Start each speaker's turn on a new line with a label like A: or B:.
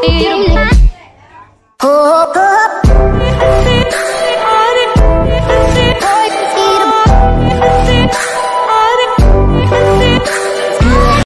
A: Oh,